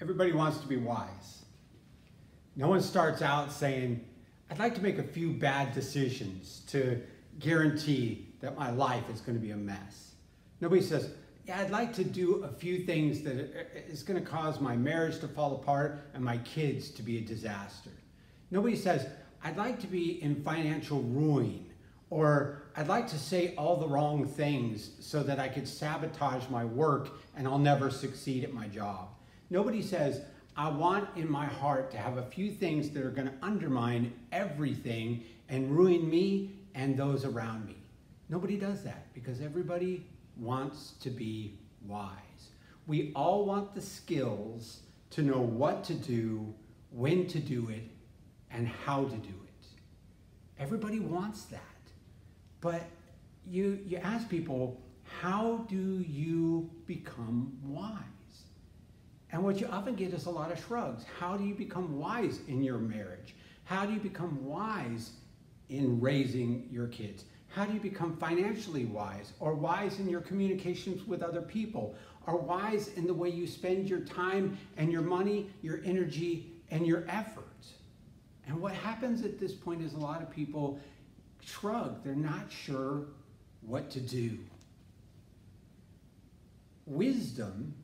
Everybody wants to be wise. No one starts out saying, I'd like to make a few bad decisions to guarantee that my life is going to be a mess. Nobody says, yeah, I'd like to do a few things that uh, is going to cause my marriage to fall apart and my kids to be a disaster. Nobody says, I'd like to be in financial ruin or I'd like to say all the wrong things so that I could sabotage my work and I'll never succeed at my job. Nobody says, I want in my heart to have a few things that are going to undermine everything and ruin me and those around me. Nobody does that because everybody wants to be wise. We all want the skills to know what to do, when to do it, and how to do it. Everybody wants that. But you, you ask people, how do you become wise? And what you often get is a lot of shrugs. How do you become wise in your marriage? How do you become wise in raising your kids? How do you become financially wise or wise in your communications with other people or wise in the way you spend your time and your money, your energy, and your effort? And what happens at this point is a lot of people shrug. They're not sure what to do. Wisdom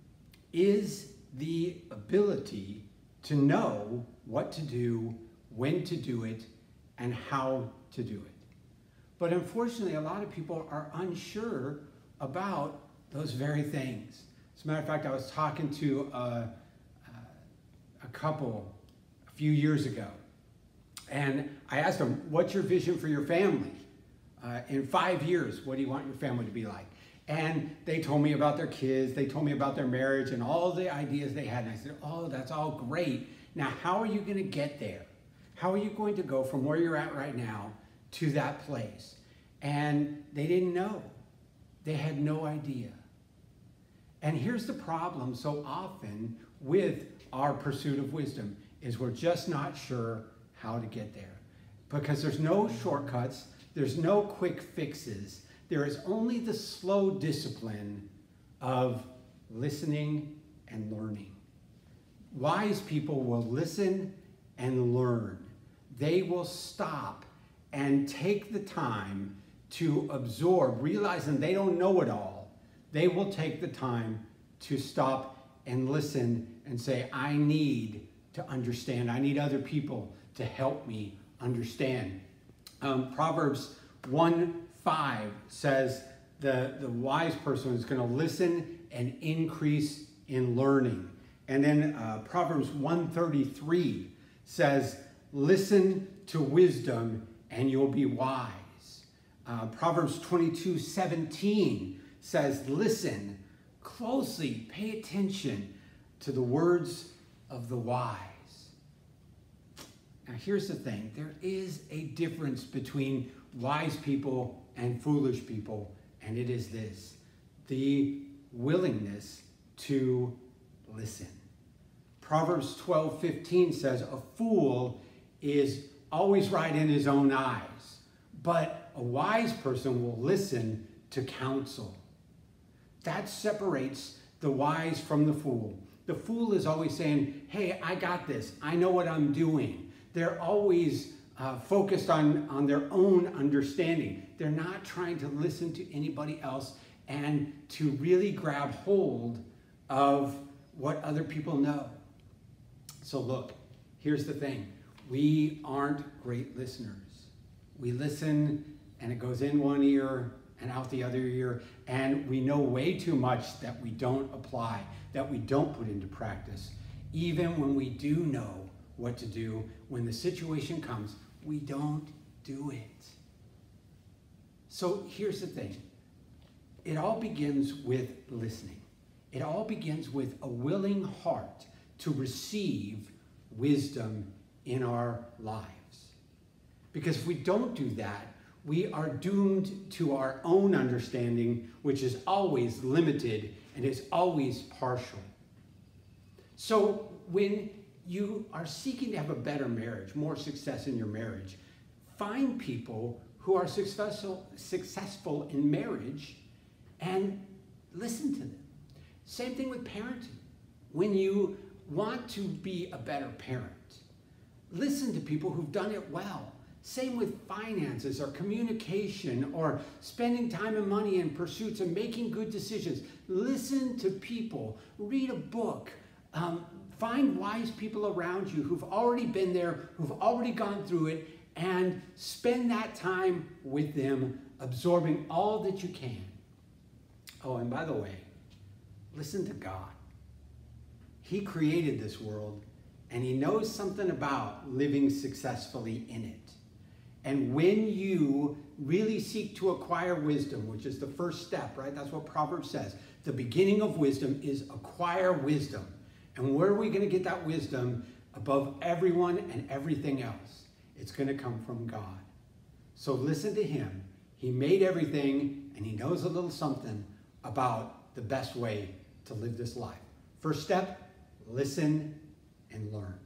is the ability to know what to do, when to do it, and how to do it. But unfortunately, a lot of people are unsure about those very things. As a matter of fact, I was talking to a, a couple a few years ago, and I asked them, What's your vision for your family? Uh, in five years, what do you want your family to be like? And they told me about their kids, they told me about their marriage and all the ideas they had. And I said, Oh, that's all great. Now, how are you going to get there? How are you going to go from where you're at right now to that place? And they didn't know. They had no idea. And here's the problem so often with our pursuit of wisdom is we're just not sure how to get there. Because there's no shortcuts, there's no quick fixes. There is only the slow discipline of listening and learning. Wise people will listen and learn. They will stop and take the time to absorb, realizing they don't know it all. They will take the time to stop and listen and say, I need to understand. I need other people to help me understand. Um, Proverbs 1 5 says the, the wise person is going to listen and increase in learning. And then uh, Proverbs 133 says, Listen to wisdom and you'll be wise. Uh, Proverbs 22 17 says, Listen closely, pay attention to the words of the wise. Now, here's the thing there is a difference between wise people and foolish people, and it is this the willingness to listen. Proverbs 12 15 says, A fool is always right in his own eyes, but a wise person will listen to counsel. That separates the wise from the fool. The fool is always saying, Hey, I got this. I know what I'm doing they're always uh, focused on, on their own understanding. They're not trying to listen to anybody else and to really grab hold of what other people know. So, look, here's the thing we aren't great listeners. We listen and it goes in one ear and out the other ear, and we know way too much that we don't apply, that we don't put into practice. Even when we do know what to do. When the situation comes, we don't do it. So here's the thing it all begins with listening, it all begins with a willing heart to receive wisdom in our lives. Because if we don't do that, we are doomed to our own understanding, which is always limited and is always partial. So when you are seeking to have a better marriage, more success in your marriage, find people who are successful, successful in marriage and listen to them. Same thing with parenting. When you want to be a better parent, listen to people who've done it well. Same with finances or communication or spending time and money in pursuits and making good decisions. Listen to people, read a book, um, find wise people around you who've already been there, who've already gone through it, and spend that time with them, absorbing all that you can. Oh, and by the way, listen to God. He created this world and He knows something about living successfully in it. And when you really seek to acquire wisdom, which is the first step, right? That's what Proverbs says. The beginning of wisdom is acquire wisdom. And where are we going to get that wisdom above everyone and everything else? It's going to come from God. So listen to Him. He made everything and He knows a little something about the best way to live this life. First step listen and learn.